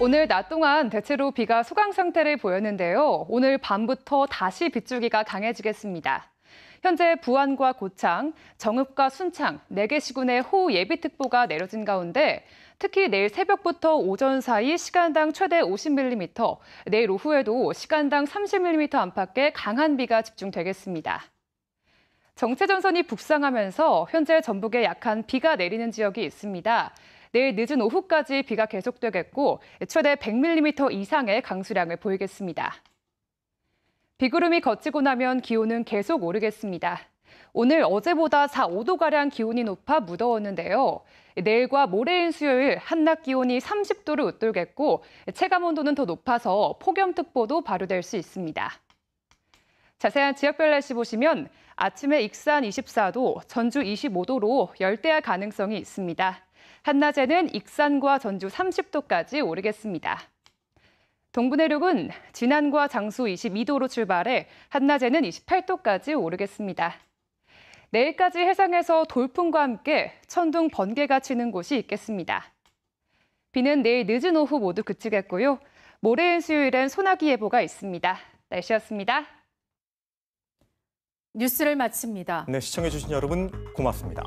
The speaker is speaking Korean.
오늘 낮 동안 대체로 비가 소강 상태를 보였는데요. 오늘 밤부터 다시 빗줄기가 강해지겠습니다. 현재 부안과 고창, 정읍과 순창, 4개 시군에 호우 예비특보가 내려진 가운데 특히 내일 새벽부터 오전 사이 시간당 최대 50mm, 내일 오후에도 시간당 30mm 안팎의 강한 비가 집중되겠습니다. 정체전선이 북상하면서 현재 전북에 약한 비가 내리는 지역이 있습니다. 내일 늦은 오후까지 비가 계속되겠고 최대 100mm 이상의 강수량을 보이겠습니다. 비구름이 걷히고 나면 기온은 계속 오르겠습니다. 오늘 어제보다 4, 5도가량 기온이 높아 무더웠는데요. 내일과 모레인 수요일 한낮 기온이 30도를 웃돌겠고 체감 온도는 더 높아서 폭염특보도 발효될 수 있습니다. 자세한 지역별 날씨 보시면 아침에 익산 24도, 전주 25도로 열대야 가능성이 있습니다. 한낮에는 익산과 전주 30도까지 오르겠습니다. 동부 내륙은 진안과 장수 22도로 출발해 한낮에는 28도까지 오르겠습니다. 내일까지 해상에서 돌풍과 함께 천둥 번개가 치는 곳이 있겠습니다. 비는 내일 늦은 오후 모두 그치겠고요. 모레인 수요일엔 소나기 예보가 있습니다. 날씨였습니다. 뉴스를 마칩니다. 네, 시청해주신 여러분 고맙습니다.